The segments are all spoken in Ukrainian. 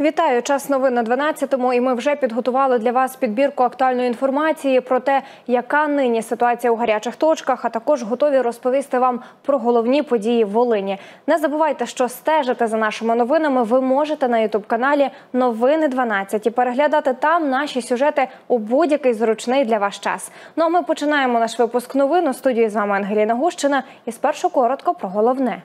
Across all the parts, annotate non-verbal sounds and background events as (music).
Вітаю час новин на 12-му і ми вже підготували для вас підбірку актуальної інформації про те, яка нині ситуація у гарячих точках. А також готові розповісти вам про головні події в Волині. Не забувайте, що стежити за нашими новинами ви можете на ютуб каналі Новини 12 і переглядати там наші сюжети у будь-який зручний для вас час. Ну а ми починаємо наш випуск новин у студії з вами Ангеліна Гущина. І спершу коротко про головне.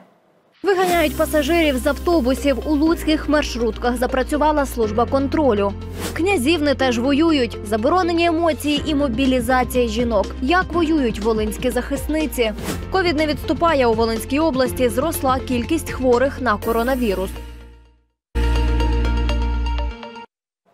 Виганяють пасажирів з автобусів. У луцьких маршрутках запрацювала служба контролю. Князівни теж воюють. Заборонені емоції і мобілізація жінок. Як воюють волинські захисниці? Ковід не відступає у Волинській області. Зросла кількість хворих на коронавірус.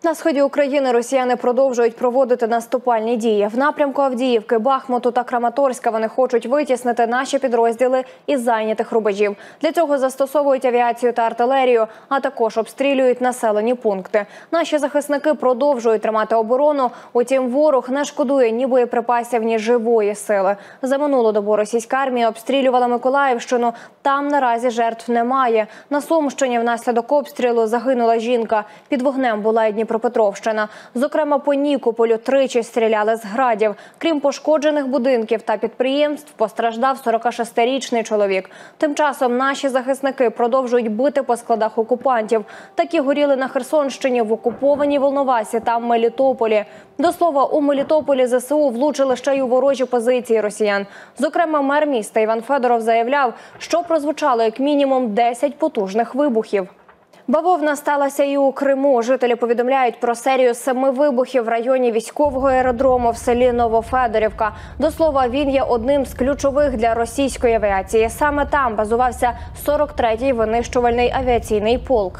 На сході України росіяни продовжують проводити наступальні дії в напрямку Авдіївки, Бахмуту та Краматорська. Вони хочуть витіснити наші підрозділи із зайнятих рубежів. Для цього застосовують авіацію та артилерію, а також обстрілюють населені пункти. Наші захисники продовжують тримати оборону. Утім, ворог не шкодує ні боєприпасів, ні живої сили. За минулу добу російська армія обстрілювала Миколаївщину. Там наразі жертв немає. На Сумщині внаслідок обстрілу загинула жінка. Під вогнем була і Дніпропетровщина. Зокрема, по Нікополю тричі стріляли з градів. Крім пошкоджених будинків та підприємств, постраждав 46-річний чоловік. Тим часом наші захисники продовжують бити по складах окупантів. Такі горіли на Херсонщині в окупованій Волновасі та Мелітополі. До слова, у Мелітополі ЗСУ влучили ще й у ворожі позиції росіян. Зокрема, мер міста Іван Федоров заявляв, що прозвучало як мінімум 10 потужних вибухів. Бавовна сталася і у Криму. Жителі повідомляють про серію семи вибухів в районі військового аеродрому в селі Новофедорівка. До слова, він є одним з ключових для російської авіації. Саме там базувався 43-й винищувальний авіаційний полк.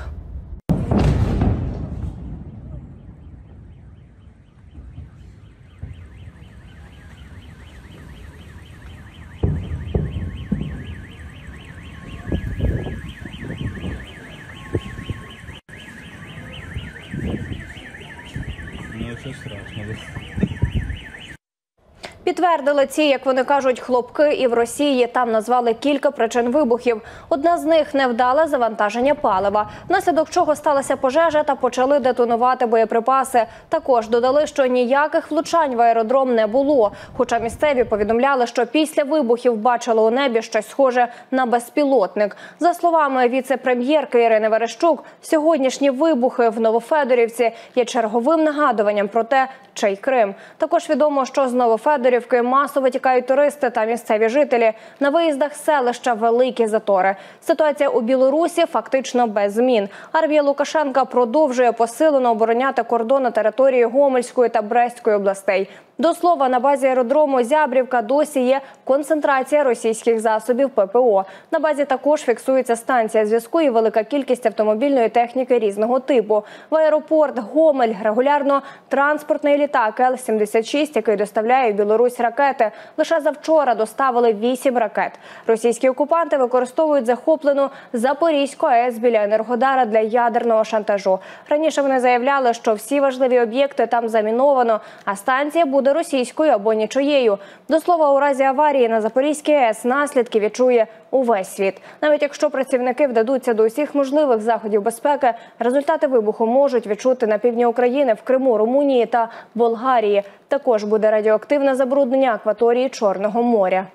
Підтвердили ці, як вони кажуть, хлопки і в Росії там назвали кілька причин вибухів. Одна з них невдале завантаження палива, внаслідок чого сталася пожежа та почали детонувати боєприпаси. Також додали, що ніяких влучань в аеродром не було. Хоча місцеві повідомляли, що після вибухів бачили у небі щось схоже на безпілотник. За словами віце-прем'єрки Ірини Верещук, сьогоднішні вибухи в Новофедорівці є черговим нагадуванням про те, чий Крим. Також відомо, що з Новофедорівки масово тікають туристи та місцеві жителі. На виїздах селища великі затори. Ситуація у Білорусі фактично без змін. Армія Лукашенка продовжує посилено обороняти кордони території Гомельської та Брестської областей. До слова, на базі аеродрому Зябрівка досі є концентрація російських засобів ППО. На базі також фіксується станція зв'язку і велика кількість автомобільної техніки різного типу. В аеропорт Гомель регулярно транспортний літак Л-76, який доставляє в Білорусь ракети. Лише завчора доставили вісім ракет. Російські окупанти використовують захоплену Запорізьку АЕС біля Енергодара для ядерного шантажу. Раніше вони заявляли, що всі важливі об'єкти там заміновано, а станція буде російською або нічиєю. До слова, у разі аварії на Запорізькій АЕС наслідки відчує увесь світ. Навіть якщо працівники вдадуться до усіх можливих заходів безпеки, результати вибуху можуть відчути на півдні України, в Криму, Румунії та Болгарії. Також буде радіоактивне забруднення акваторії Чорного моря.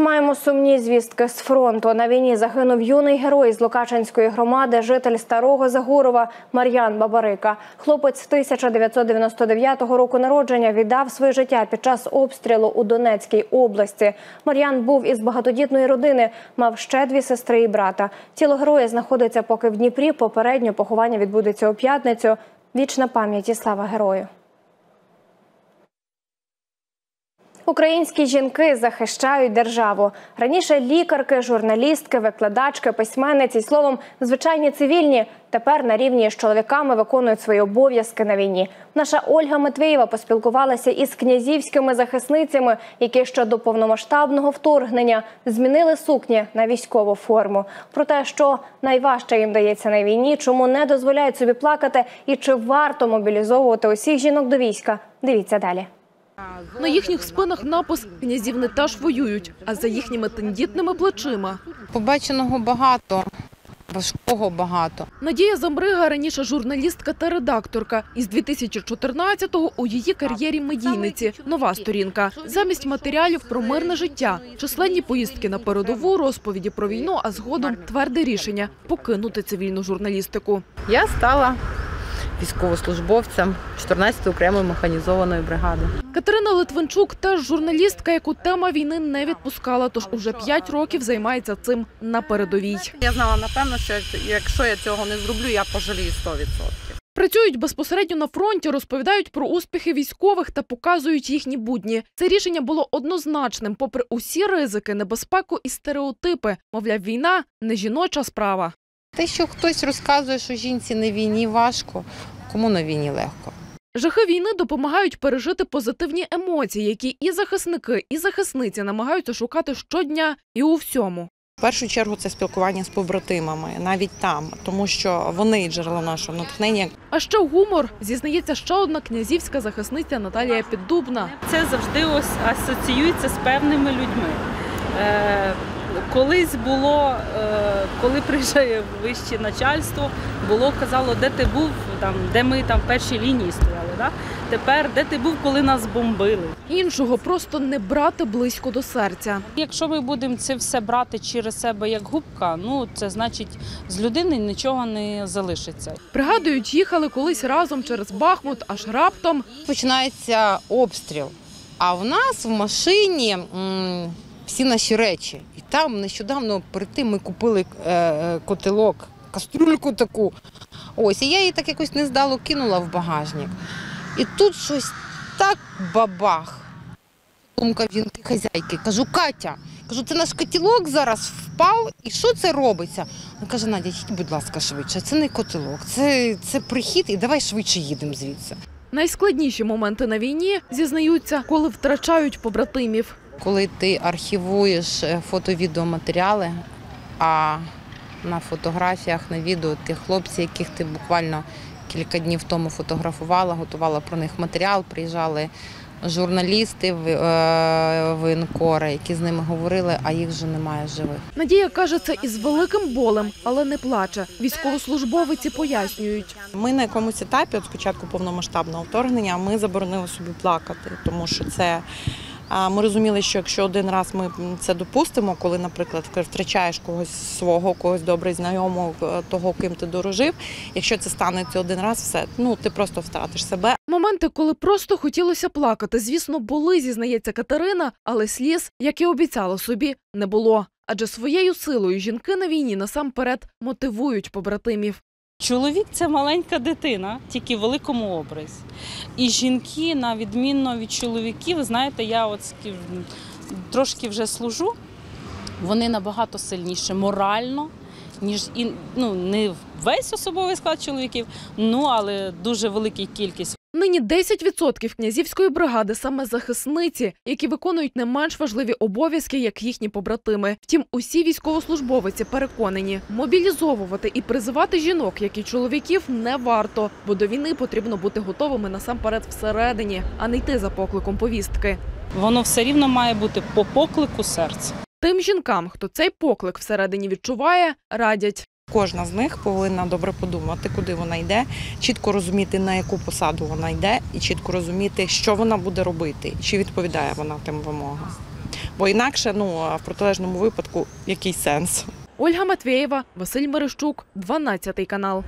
Маємо сумні звістки з фронту. На війні загинув юний герой з Лукачинської громади, житель старого Загурова Мар'ян Бабарика. Хлопець 1999 року народження віддав своє життя під час обстрілу у Донецькій області. Мар'ян був із багатодітної родини, мав ще дві сестри і брата. Тіло героя знаходиться поки в Дніпрі. Попередньо поховання відбудеться у п'ятницю. Вічна пам'ять і слава герою. Українські жінки захищають державу. Раніше лікарки, журналістки, викладачки, письменниці, словом, звичайні цивільні тепер на рівні з чоловіками виконують свої обов'язки на війні. Наша Ольга Матвієва поспілкувалася із князівськими захисницями, які ще до повномасштабного вторгнення змінили сукні на військову форму. Про те, що найважче їм дається на війні, чому не дозволяють собі плакати, і чи варто мобілізовувати усіх жінок до війська. Дивіться далі. На їхніх спинах напис «Князівни теж воюють», а за їхніми тендітними плечима Побаченого багато. важкого багато. Надія Замбрига раніше журналістка та редакторка. Із 2014-го у її кар'єрі медійниці нова сторінка. Замість матеріалів про мирне життя, численні поїздки на передову, розповіді про війну, а згодом тверде рішення покинути цивільну журналістику. Я стала військовослужбовцем 14-ї окремої механізованої бригади. Катерина Литвинчук теж журналістка, яку тема війни не відпускала, тож уже 5 років займається цим на передовій. Я знала напевно, що якщо я цього не зроблю, я пожалію 100%. Працюють безпосередньо на фронті, розповідають про успіхи військових та показують їхні будні. Це рішення було однозначним, попри усі ризики, небезпеку і стереотипи. Мовляв, війна не жіноча справа. Те, що хтось розказує, що жінці на війні важко, кому на війні легко. Жахи війни допомагають пережити позитивні емоції, які і захисники, і захисниці намагаються шукати щодня і у всьому. В першу чергу це спілкування з побратимами, навіть там, тому що вони джерело нашого натхнення. А ще гумор зізнається ще одна князівська захисниця Наталія Піддубна. це завжди ось асоціюється з певними людьми. Колись було, е, коли (laughs) приїжджає вище начальство, було казало, де ти був, там, де ми там в першій лінії стояли. Да? Тепер де ти був, коли нас бомбили. Іншого просто не брати близько до серця. Якщо ми будемо це все брати через себе як губка, ну це значить з людини нічого не залишиться. Пригадують, їхали колись разом через Бахмут, аж раптом Починається обстріл. А в нас в машині м, всі наші речі. І там нещодавно перед тим ми купили е, е, котелок, кастрюльку таку. Ось, і я її так якось нездало кинула в багажник. І тут щось так бабах. Думка жінки хазяйки. Кажу, Катя, кажу, це наш котілок зараз впав, і що це робиться? Вона каже, Надя, їдь, будь ласка, швидше. Це не котелок, це, це прихід, і давай швидше їдемо звідси. найскладніші моменти на війні зізнаються, коли втрачають побратимів. Коли ти архівуєш е, фото-відеоматеріали, а на фотографіях, на відео ті хлопці, яких ти буквально кілька днів тому фотографувала, готувала про них матеріал, приїжджали журналісти, в- е, воєнкори, які з ними говорили, а їх вже немає живих. Надія каже це із великим болем, але не плаче. Військовослужбовиці пояснюють. Ми на якомусь етапі, от спочатку повномасштабного вторгнення, ми заборонили собі плакати, тому що це. Ми розуміли, що якщо один раз ми це допустимо, коли, наприклад, втрачаєш когось свого, когось добре знайомого, е, того, ким ти дорожив, якщо це станеться один раз, все ну ти просто втратиш себе. Моменти, коли просто хотілося плакати, звісно, були, зізнається Катерина, але сліз, як і обіцяла собі, не було. Адже своєю силою жінки на війні насамперед мотивують побратимів. Чоловік це маленька дитина, тільки в великому образі. І жінки, на відмінно від чоловіків, знаєте, я от трошки вже служу, вони набагато сильніші морально, ніж ну, не весь особовий склад чоловіків, ну але дуже велика кількість. Нині 10% князівської бригади саме захисниці, які виконують не менш важливі обов'язки, як їхні побратими. Втім, усі військовослужбовиці переконані, мобілізовувати і призивати жінок, як і чоловіків, не варто, бо до війни потрібно бути готовими насамперед всередині, а не йти за покликом повістки. Воно все рівно має бути по поклику серця. Тим жінкам, хто цей поклик всередині відчуває, радять. Кожна з них повинна добре подумати, куди вона йде, чітко розуміти, на яку посаду вона йде, і чітко розуміти, що вона буде робити, чи відповідає вона тим вимогам. Бо інакше, ну в протилежному випадку, який сенс? Ольга Матвєєва, Василь Мерещук, 12 канал.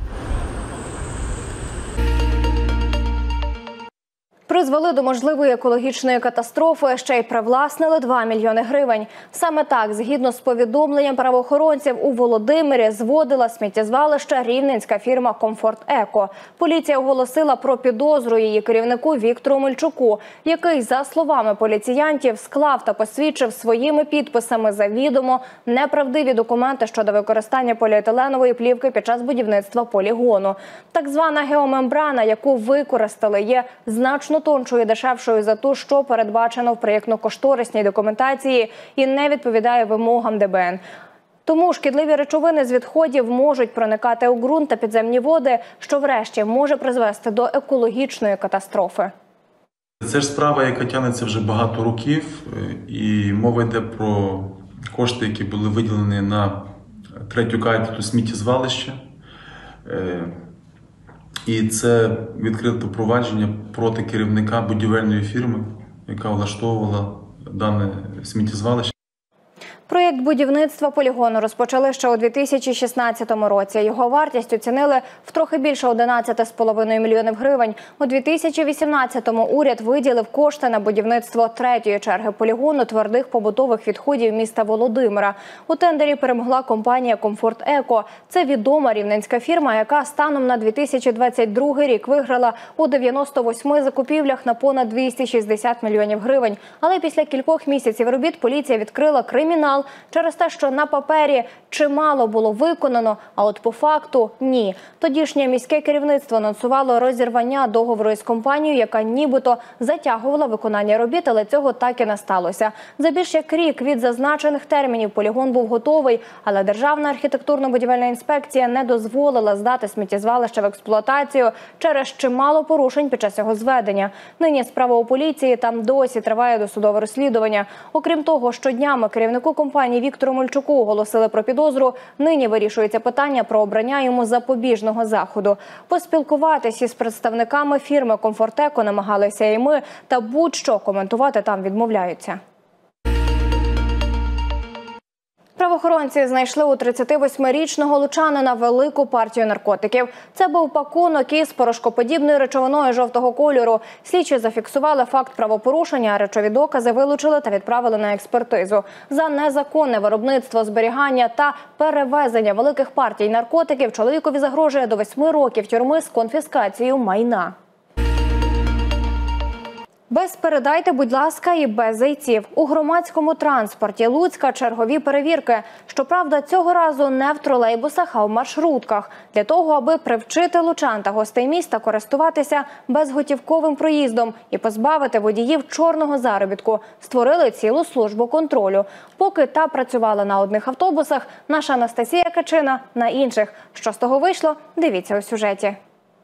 Призвели до можливої екологічної катастрофи, ще й привласнили 2 мільйони гривень. Саме так, згідно з повідомленням правоохоронців, у Володимирі зводила сміттєзвалище рівненська фірма Комфорт Еко. Поліція оголосила про підозру її керівнику Віктору Мельчуку, який, за словами поліціянтів, склав та посвідчив своїми підписами завідомо неправдиві документи щодо використання поліетиленової плівки під час будівництва полігону. Так звана геомембрана, яку використали, є значно тоншою дешевшою за ту, що передбачено в проєктно-кошторисній документації, і не відповідає вимогам ДБН. Тому шкідливі речовини з відходів можуть проникати у ґрунт та підземні води, що врешті може призвести до екологічної катастрофи. Це ж справа, яка тягнеться вже багато років, е, і мова йде про кошти, які були виділені на Третьокайте тут сміттєзвалище. І це відкрите провадження проти керівника будівельної фірми, яка влаштовувала дане сміттєзвалище. Проєкт будівництва полігону розпочали ще у 2016 році. Його вартість оцінили в трохи більше 11,5 мільйонів гривень. У 2018-му уряд виділив кошти на будівництво третьої черги полігону твердих побутових відходів міста Володимира. У тендері перемогла компанія Комфорт Еко. Це відома рівненська фірма, яка станом на 2022 рік виграла у 98 закупівлях на понад 260 мільйонів гривень. Але після кількох місяців робіт поліція відкрила кримінал через те, що на папері чимало було виконано, а от по факту ні. Тодішнє міське керівництво анонсувало розірвання договору із компанією, яка нібито затягувала виконання робіт, але цього так і не сталося. За більш як рік від зазначених термінів полігон був готовий, але Державна архітектурно-будівельна інспекція не дозволила здати сміттєзвалище в експлуатацію через чимало порушень під час його зведення. Нині справа у поліції там досі триває досудове розслідування. Окрім того, що днями керівнику компанії Віктору Мольчуку оголосили про підозру. Нині вирішується питання про обрання йому запобіжного заходу. Поспілкуватися із представниками фірми Комфортеко намагалися і ми, та будь-що коментувати там відмовляються. Правоохоронці знайшли у 38-річного лучанина велику партію наркотиків. Це був пакунок із порошкоподібною речовиною жовтого кольору. Слідчі зафіксували факт правопорушення, речові докази вилучили та відправили на експертизу. За незаконне виробництво, зберігання та перевезення великих партій наркотиків чоловікові загрожує до 8 років тюрми з конфіскацією майна. Без передайте, будь ласка, і без зайців у громадському транспорті Луцька чергові перевірки. Щоправда, цього разу не в тролейбусах, а в маршрутках для того, аби привчити лучан та гостей міста користуватися безготівковим проїздом і позбавити водіїв чорного заробітку. Створили цілу службу контролю. Поки та працювала на одних автобусах, наша Анастасія Качина на інших. Що з того вийшло? Дивіться у сюжеті.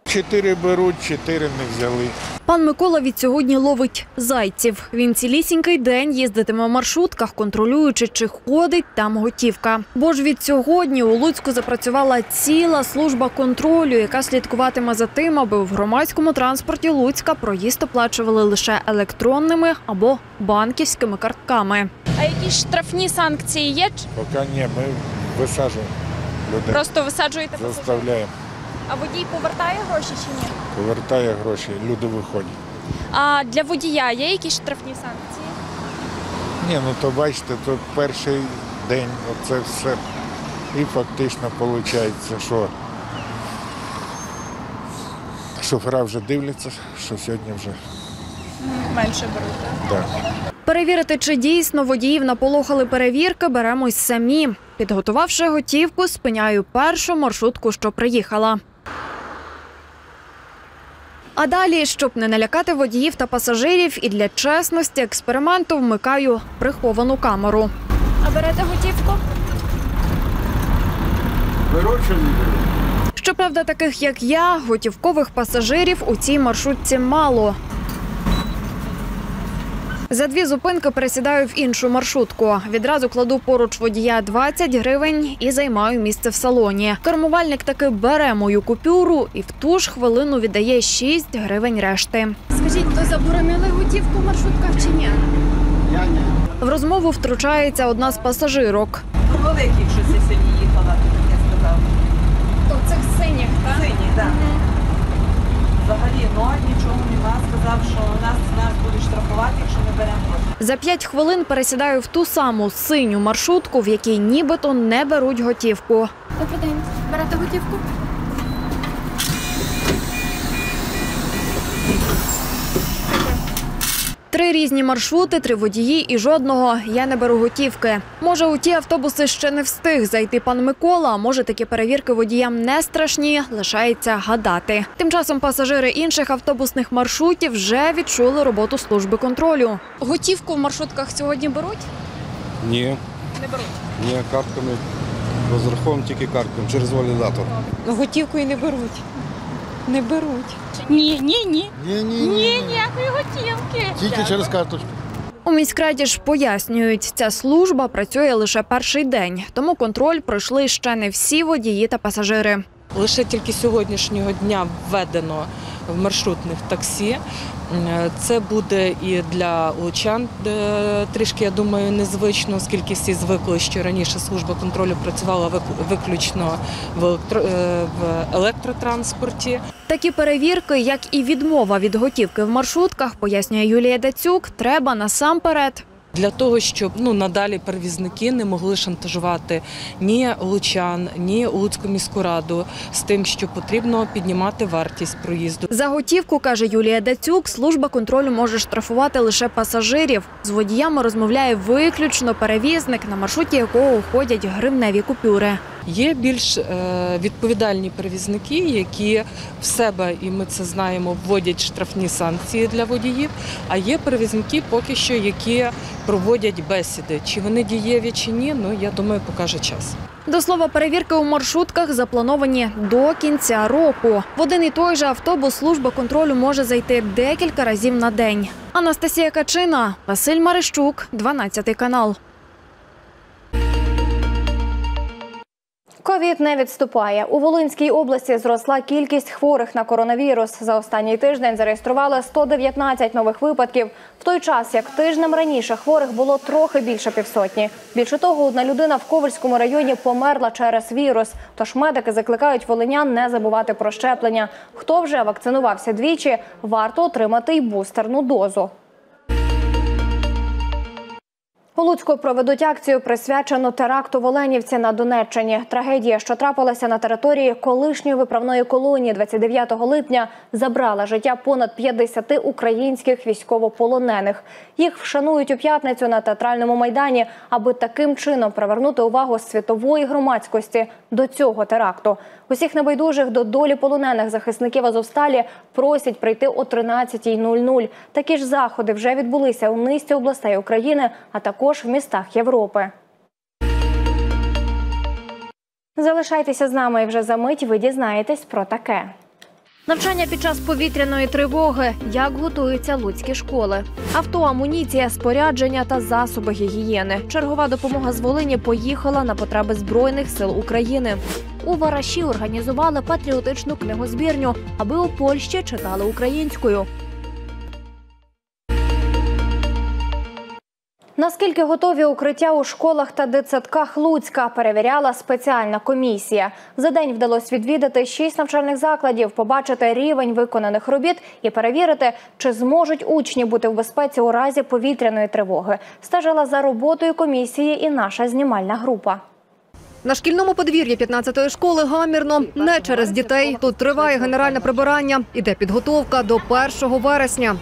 Чотири беруть, чотири не взяли. Пан Микола від сьогодні ловить зайців. Він цілісінький день їздитиме в маршрутках, контролюючи, чи ходить там готівка. Бо ж від сьогодні у Луцьку запрацювала ціла служба контролю, яка слідкуватиме за тим, аби в громадському транспорті Луцька проїзд оплачували лише електронними або банківськими картками. А якісь штрафні санкції є? Поки ні, ми висаджуємо людей, Просто висаджуєте заставляємо, А водій повертає гроші чи ні? повертає гроші, люди виходять. А для водія є якісь штрафні санкції? Ні, ну то бачите, то перший день, оце все. І фактично виходить, що шофера вже дивляться, що сьогодні вже Менше беруть. да. Перевірити, чи дійсно водіїв наполохали перевірки, беремось самі. Підготувавши готівку, спиняю першу маршрутку, що приїхала. А далі, щоб не налякати водіїв та пасажирів, і для чесності експерименту вмикаю приховану камеру. А берете готівку? Щоправда, таких як я, готівкових пасажирів у цій маршрутці мало. За дві зупинки пересідаю в іншу маршрутку. Відразу кладу поруч водія 20 гривень і займаю місце в салоні. Кермувальник таки бере мою купюру і в ту ж хвилину віддає 6 гривень решти. Скажіть, то заборонили готівку в маршрутках чи ні? В розмову втручається одна з пасажирок. Великих щось я сьогодні їхала, я сказав. То цих синіх, так? Сині, так. Взагалі ноль, нічого нема. Сказав, що нас, нас будуть штрафувати, якщо ми беремо. За п'ять хвилин пересідаю в ту саму синю маршрутку, в якій нібито не беруть готівку. Добрий день. Берете готівку? Три різні маршрути, три водії і жодного я не беру готівки. Може, у ті автобуси ще не встиг зайти пан Микола. а Може, такі перевірки водіям не страшні, лишається гадати. Тим часом пасажири інших автобусних маршрутів вже відчули роботу служби контролю. Готівку в маршрутках сьогодні беруть? Ні, Не беруть. ні, картками. Розраховуємо тільки картками через валідатор. Готівку і не беруть. Не беруть. Ні, ні, ні. Ні, ні, Ні, ніякої готівки. Тільки через карточку. У міськраді ж пояснюють, ця служба працює лише перший день, тому контроль пройшли ще не всі водії та пасажири. Лише тільки сьогоднішнього дня введено в маршрутних таксі. Е, Це буде і для лучан трішки, я думаю, незвично, оскільки всі звикли, що раніше служба контролю працювала вик- виключно в, електро, е, електротранспорті. Такі перевірки, як і відмова від готівки в маршрутках, пояснює Юлія Дацюк, треба насамперед Для того, щоб ну надалі перевізники не могли шантажувати ні лучан, ні Луцьку міську раду з тим, що потрібно піднімати вартість проїзду. За готівку, каже Юлія Дацюк, служба контролю може штрафувати лише пасажирів. З водіями розмовляє виключно перевізник, на маршруті якого уходять гривневі купюри. Є більш е, відповідальні перевізники, які в себе, і ми це знаємо, вводять штрафні санкції для водіїв. А є перевізники поки що, які проводять бесіди. Чи вони дієві чи ні, ну я думаю, покаже час. До слова, перевірки у маршрутках заплановані до кінця року. В один і той же автобус служба контролю може зайти декілька разів на день. Анастасія Качина, Василь Марищук, 12 канал. Ковід не відступає. У Волинській області зросла кількість хворих на коронавірус. За останній тиждень зареєстрували 119 нових випадків. В той час, як тижнем раніше хворих було трохи більше півсотні. Більше того, одна людина в Ковальському районі померла через вірус. Тож медики закликають волинян не забувати про щеплення. Хто вже вакцинувався двічі, варто отримати й бустерну дозу. У Луцьку проведуть акцію, присвячену теракту в Оленівці на Донеччині. Трагедія, що трапилася на території колишньої виправної колонії 29 липня, забрала життя понад 50 українських військовополонених. Їх вшанують у п'ятницю на театральному майдані, аби таким чином привернути увагу світової громадськості до цього теракту. Усіх небайдужих до долі полонених захисників Азовсталі просять прийти о 13.00. Такі ж заходи вже відбулися у низці областей України, а також в містах Європи. Залишайтеся з нами і вже за мить ви дізнаєтесь про таке. Навчання під час повітряної тривоги. Як готуються луцькі школи? Авто, амуніція, спорядження та засоби гігієни. Чергова допомога з Волині поїхала на потреби збройних сил України. У Вараші організували патріотичну книгозбірню, аби у Польщі читали українською. Наскільки готові укриття у школах та дитсадках Луцька, перевіряла спеціальна комісія. За день вдалося відвідати шість навчальних закладів, побачити рівень виконаних робіт і перевірити, чи зможуть учні бути в безпеці у разі повітряної тривоги. Стежила за роботою комісії і наша знімальна група. На шкільному подвір'ї 15-ї школи гамірно не через дітей. Тут триває генеральне прибирання. Іде підготовка до 1 вересня.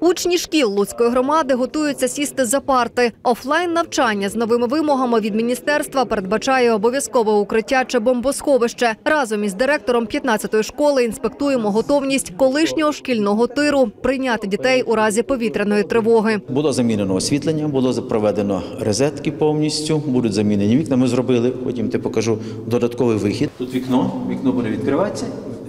Учні шкіл Луцької громади готуються сісти за парти. Офлайн навчання з новими вимогами від міністерства передбачає обов'язкове укриття чи бомбосховище. Разом із директором 15-ї школи інспектуємо готовність колишнього шкільного тиру прийняти дітей у разі повітряної тривоги. Було замінено освітлення, було проведено розетки повністю, будуть замінені вікна. Ми зробили, потім ти покажу додатковий вихід. Тут вікно, вікно буде відкриватися,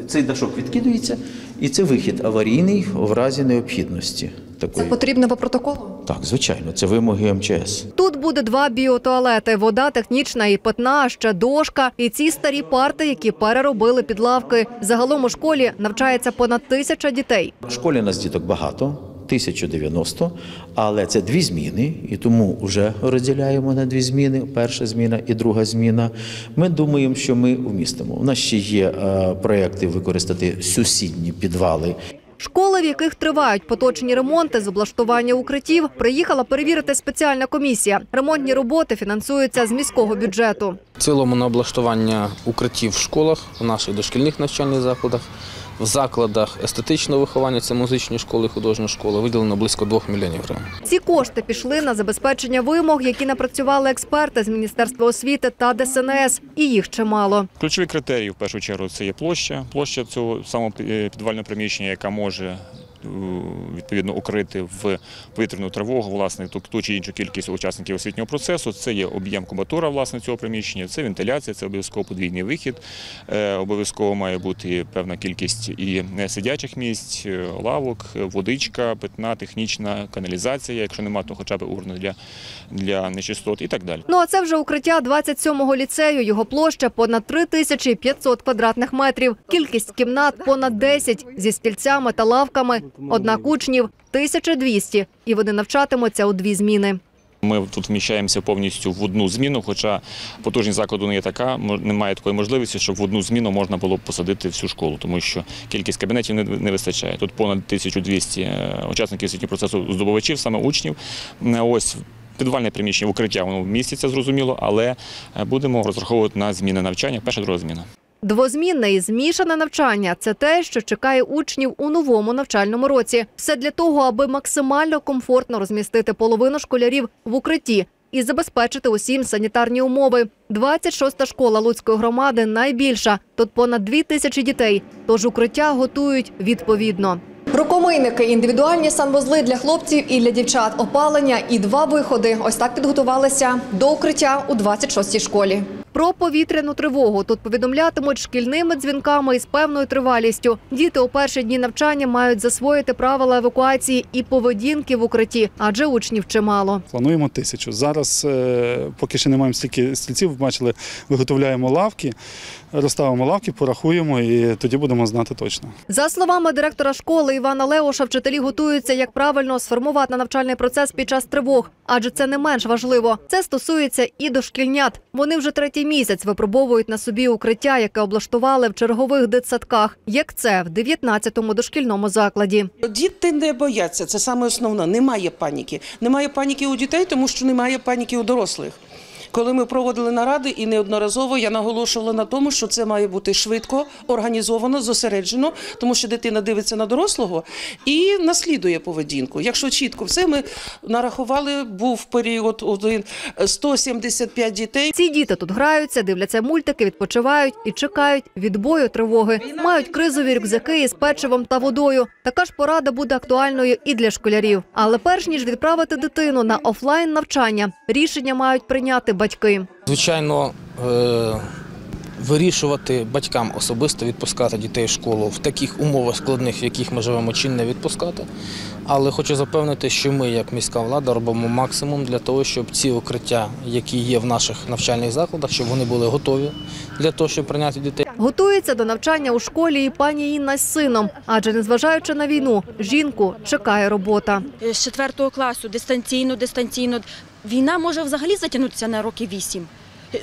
цей дашок відкидується, і це вихід аварійний в разі необхідності. Такої. Потрібно по протоколу. Так, звичайно, це вимоги МЧС. Тут буде два біотуалети: вода технічна і питна, ще дошка. І ці старі парти, які переробили під лавки. Загалом у школі навчається понад тисяча дітей. В школі нас діток багато. 1090, але це дві зміни, і тому вже розділяємо на дві зміни: перша зміна і друга зміна. Ми думаємо, що ми вмістимо. У нас ще є е, проекти використати сусідні підвали. Школи, в яких тривають поточні ремонти з облаштування укриттів, приїхала перевірити спеціальна комісія. Ремонтні роботи фінансуються з міського бюджету. В цілому на облаштування укриттів в школах, в наших дошкільних навчальних закладах, в закладах естетичного виховання, це музичні школи, художні школи, виділено близько 2 мільйонів гривень. Ці кошти пішли на забезпечення вимог, які напрацювали експерти з Міністерства освіти та ДСНС. І їх чимало. Ключові критерії в першу чергу це є площа. Площа цього самого підвального приміщення, яка може е, відповідно укрити в повітряну тривогу власне ту, чи іншу кількість учасників освітнього процесу. Це є об'єм кубатура власне цього приміщення, це вентиляція, це обов'язково подвійний вихід. Е, Обов'язково має бути певна кількість і е, сидячих місць, е, лавок, е, водичка, питна, технічна каналізація, якщо нема, то хоча б урна для, для нечистот і так далі. Ну а це вже укриття 27-го ліцею. Його площа понад 3500 квадратних метрів. Кількість кімнат понад 10 зі стільцями та лавками. Однак учнів 1200, і вони навчатимуться у дві зміни. Ми тут вміщаємося повністю в одну зміну, хоча потужність закладу не є така, немає такої можливості, щоб в одну зміну можна було б посадити всю школу, тому що кількість кабінетів не, не вистачає. Тут понад 1200 е, учасників освітнього процесу здобувачів, саме учнів. Е, Ось підвальне приміщення укриття воно міститься, зрозуміло, але е, будемо розраховувати на зміни навчання, перша друга зміна. Двозмінне і змішане навчання це те, що чекає учнів у новому навчальному році. Все для того, аби максимально комфортно розмістити половину школярів в укритті і забезпечити усім санітарні умови. 26-та школа Луцької громади найбільша. Тут понад дві тисячі дітей. Тож укриття готують відповідно. Рукомийники, індивідуальні санвузли для хлопців і для дівчат, опалення і два виходи. Ось так підготувалися до укриття у 26-й школі. Про повітряну тривогу тут повідомлятимуть шкільними дзвінками із певною тривалістю. Діти у перші дні навчання мають засвоїти правила евакуації і поведінки в укритті, адже учнів чимало. Плануємо тисячу. Зараз, е, поки ще не маємо стільки стільців, бачили, виготовляємо лавки, розставимо лавки, порахуємо і тоді будемо знати точно. За словами директора школи Івана Леоша, вчителі готуються, як правильно сформувати навчальний процес під час тривог, адже це не менш важливо. Це стосується і дошкільнят. Вони вже третій місяць випробовують на собі укриття, яке облаштували в чергових дитсадках, як це в 19-му дошкільному закладі. Діти не бояться, це саме основне. Немає паніки. Немає паніки у дітей, тому що немає паніки у дорослих. Коли ми проводили наради, і неодноразово я наголошувала на тому, що це має бути швидко, організовано, зосереджено, тому що дитина дивиться на дорослого і наслідує поведінку. Якщо чітко все ми нарахували, був період один 175 дітей. Ці діти тут граються, дивляться мультики, відпочивають і чекають відбою тривоги. Мають кризові рюкзаки із печивом та водою. Така ж порада буде актуальною і для школярів. Але перш ніж відправити дитину на офлайн навчання, рішення мають прийняти батьки. Звичайно, е, вирішувати батькам особисто відпускати дітей в школу в таких умовах складних, в яких ми живемо, чи не відпускати. Але хочу запевнити, що ми, як міська влада, робимо максимум для того, щоб ці укриття, які є в наших навчальних закладах, щоб вони були готові для того, щоб прийняти дітей. Готується до навчання у школі і пані Інна з сином, адже незважаючи на війну, жінку чекає робота. з четвертого класу дистанційно, дистанційно. Війна може взагалі затягнутися на роки вісім.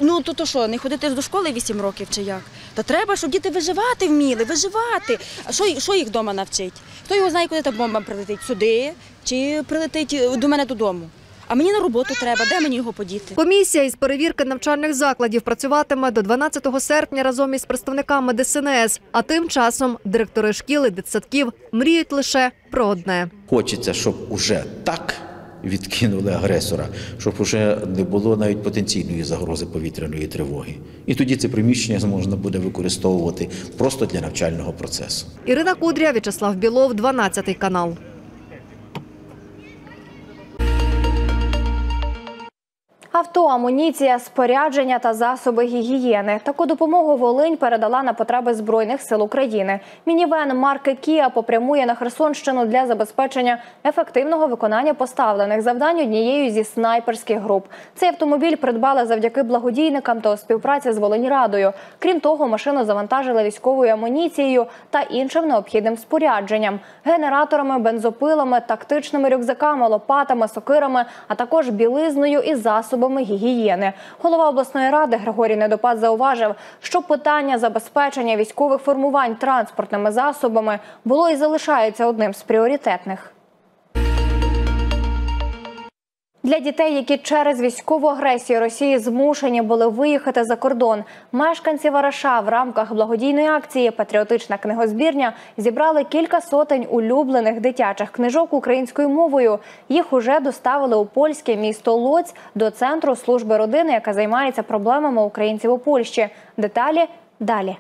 Ну то то що, не ходити до школи вісім років чи як? Та треба, щоб діти виживати вміли, виживати. А що, що їх вдома навчить? Хто його знає, куди та бомба прилетить? Сюди чи прилетить до мене додому? А мені на роботу треба, де мені його подіти? Комісія із перевірки навчальних закладів працюватиме до 12 серпня разом із представниками ДСНС. А тим часом директори шкіл і дитсадків мріють лише про одне. Хочеться, щоб уже так відкинули агресора, щоб уже не було навіть потенційної загрози повітряної тривоги. І тоді це приміщення можна буде використовувати просто для навчального процесу. Ірина Кудря, В'ячеслав Білов, 12 канал. Авто, амуніція, спорядження та засоби гігієни. Таку допомогу Волинь передала на потреби збройних сил України. Мінівен марки Кія попрямує на Херсонщину для забезпечення ефективного виконання поставлених завдань однією зі снайперських груп. Цей автомобіль придбали завдяки благодійникам та у співпраці з Волиньрадою. Крім того, машину завантажили військовою амуніцією та іншим необхідним спорядженням, генераторами, бензопилами, тактичними рюкзаками, лопатами, сокирами, а також білизною і засобами гігієни. Голова обласної ради Григорій Недопад зауважив, що питання забезпечення військових формувань транспортними засобами було і залишається одним з пріоритетних. Для дітей, які через військову агресію Росії змушені були виїхати за кордон, мешканці Вараша в рамках благодійної акції Патріотична книгозбірня зібрали кілька сотень улюблених дитячих книжок українською мовою. Їх уже доставили у польське місто Лоць до центру служби родини, яка займається проблемами українців у Польщі. Деталі далі.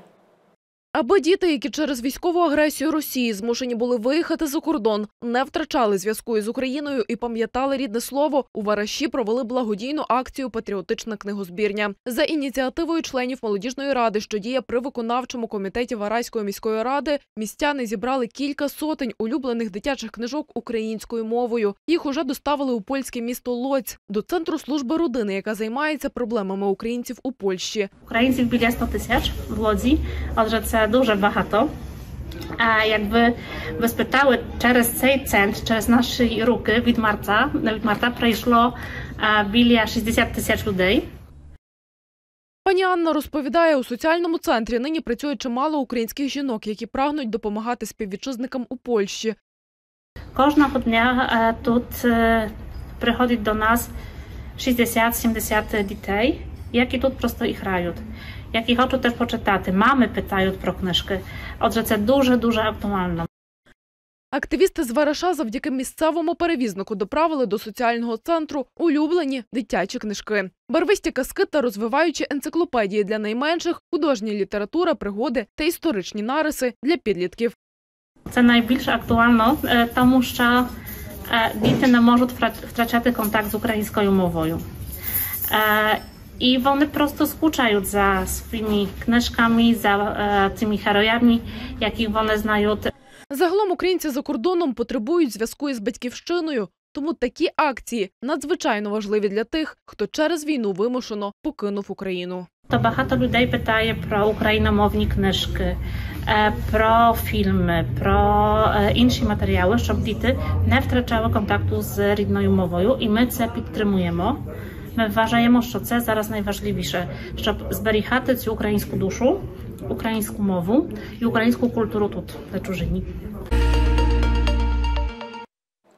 Аби діти, які через військову агресію Росії змушені були виїхати за кордон, не втрачали зв'язку із Україною і пам'ятали рідне слово, у Вараші провели благодійну акцію Патріотична книгозбірня за ініціативою членів молодіжної ради, що діє при виконавчому комітеті Вараської міської ради. Містяни зібрали кілька сотень улюблених дитячих книжок українською мовою. Їх уже доставили у польське місто Лоць до центру служби родини, яка займається проблемами українців у Польщі. Українців біля 100 тисяч в Лодзі, отже, це дуже багато. Якби ви спитали, через цей центр, через наші руки від марта, від марта прийшло біля 60 тисяч людей. Пані Анна розповідає, у соціальному центрі нині працює чимало українських жінок, які прагнуть допомагати співвітчизникам у Польщі. Кожного дня тут е, приходить до нас 60-70 дітей, які тут просто і грають, які хочуть теж почитати. Мами питають про книжки. Отже, це дуже-дуже актуально. Активісти з Вараша завдяки місцевому перевізнику доправили до соціального центру улюблені дитячі книжки. Барвисті казки та розвиваючі енциклопедії для найменших, художня література, пригоди та історичні нариси для підлітків. Це найбільш актуально, е, тому що е, діти не можуть втрачати контакт з українською мовою. І вони просто скучають за своїми книжками, за цими героями, яких вони знають. Загалом українці за кордоном потребують зв'язку із батьківщиною, тому такі акції надзвичайно важливі для тих, хто через війну вимушено покинув Україну. То багато людей питає про україномовні книжки, е, про фільми, про е, інші матеріали, щоб діти не втрачали контакту з рідною мовою, і ми це підтримуємо. Ми вважаємо, що це зараз найважливіше, щоб зберігати цю українську душу, українську мову і українську культуру тут, на чужині.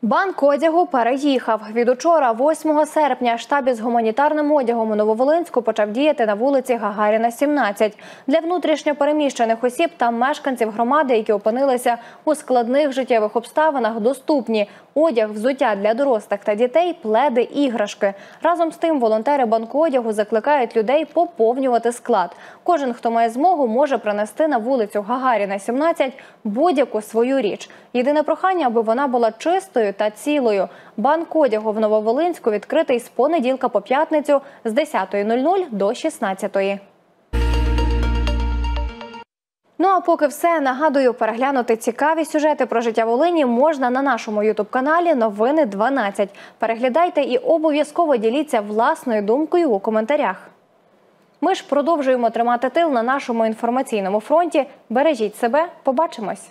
Банк одягу переїхав. Від учора, 8 серпня, штаб із гуманітарним одягом у Нововолинську почав діяти на вулиці Гагаріна, 17. Для внутрішньопереміщених осіб та мешканців громади, які опинилися у складних життєвих обставинах, доступні одяг, взуття для дорослих та дітей, пледи, іграшки. Разом з тим, волонтери банку одягу закликають людей поповнювати склад. Кожен, хто має змогу, може принести на вулицю Гагаріна, 17 будь-яку свою річ. Єдине прохання, аби вона була чистою та цілою. Банк одягу в Нововолинську відкритий з понеділка по п'ятницю з 10.00 до 16.00. Ну а поки все нагадую, переглянути цікаві сюжети про життя Волині можна на нашому ютуб-каналі Новини 12. Переглядайте і обов'язково діліться власною думкою у коментарях. Ми ж продовжуємо тримати тил на нашому інформаційному фронті. Бережіть себе, побачимось.